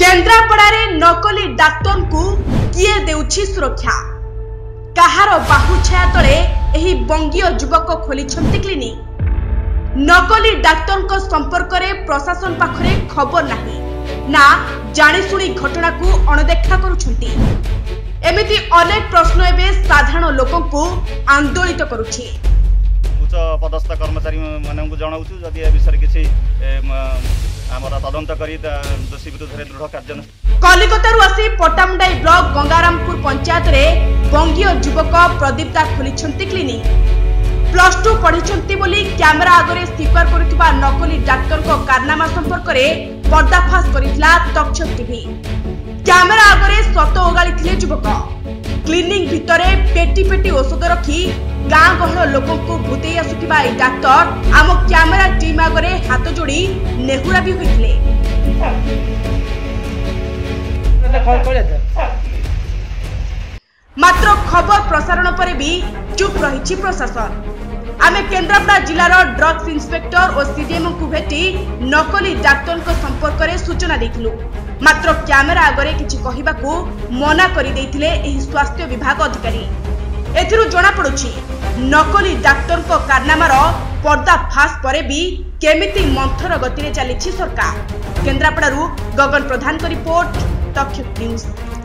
କେନ୍ଦ୍ରାପଡ଼ାରେ ନକଲି ଡାକ୍ତରଙ୍କୁ କିଏ ଦେଉଛି ସୁରକ୍ଷା କାହାର ବାହୁଛାୟା ତଳେ ଏହି ବଙ୍ଗୀୟ ଯୁବକ ଖୋଲିଛନ୍ତି କ୍ଲିନିକ୍ ନକଲି ଡାକ୍ତରଙ୍କ ସମ୍ପର୍କରେ ପ୍ରଶାସନ ପାଖରେ ଖବର ନାହିଁ ନା ଜାଣିଶୁଣି ଘଟଣାକୁ ଅଣଦେଖା କରୁଛନ୍ତି ଏମିତି ଅନେକ ପ୍ରଶ୍ନ ଏବେ ସାଧାରଣ ଲୋକଙ୍କୁ ଆନ୍ଦୋଳିତ କରୁଛି ଉଚ୍ଚ ପଦସ୍ଥ କର୍ମଚାରୀମାନଙ୍କୁ ଜଣାଉଛୁ ଯଦି ଏ ବିଷୟରେ କିଛି তদন্ত করে দোষী বিরুদ্ধে দৃঢ় কার্যানুষ্ঠান আসি পটামুডাই ব্লক গঙ্গারামপুর পঞ্চায়েত বঙ্গীয় যুবক প্রদীপ দা খোলিছন্তি ক্লিনিক প্লস টু পড়িছন্তি বলে ক্যামেরা আগরে স্বীকার করিথিবা নকলি ডাক্তর কারনামা সম্পর্করে পর্দাফাশ করিছিলা তক্ষ টিভি ক্যামেরা আগরে সত ওগাড়ি যুবক ପେଟି ପେଟି ଔଷଧ ରଖି ଗାଁ ଗହଳ ଲୋକଙ୍କୁ ଭୂତେଇ ଆସୁଥିବା ଏହି ଡାକ୍ତର ଆମ କ୍ୟାମେରା ଟିମ୍ ଆଗରେ ହାତ ଯୋଡ଼ି ନେହୁରା ବି ହୋଇଥିଲେ ମାତ୍ର ଖବର ପ୍ରସାରଣ ପରେ ବି ଚୁପ୍ ରହିଛି ପ୍ରଶାସନ ଆମେ କେନ୍ଦ୍ରାପଡ଼ା ଜିଲ୍ଲାର ଡ୍ରଗ୍ସ ଇନ୍ସପେକ୍ଟର ଓ ସିଡିଏମ୍ଙ୍କୁ ଭେଟି ନକଲି ଡାକ୍ତରଙ୍କ ସମ୍ପର୍କରେ ସୂଚନା ଦେଇଥିଲୁ ମାତ୍ର କ୍ୟାମେରା ଆଗରେ କିଛି କହିବାକୁ ମନା କରିଦେଇଥିଲେ ଏହି ସ୍ୱାସ୍ଥ୍ୟ ବିଭାଗ ଅଧିକାରୀ ଏଥିରୁ ଜଣାପଡ଼ୁଛି ନକଲି ଡାକ୍ତରଙ୍କ କାରନାମାର ପର୍ଦ୍ଦାଫାଶ ପରେ ବି କେମିତି ମନ୍ଥର ଗତିରେ ଚାଲିଛି ସରକାର କେନ୍ଦ୍ରାପଡ଼ାରୁ ଗଗନ ପ୍ରଧାନଙ୍କ ରିପୋର୍ଟ ତକ୍ଷ ନ୍ୟୁଜ୍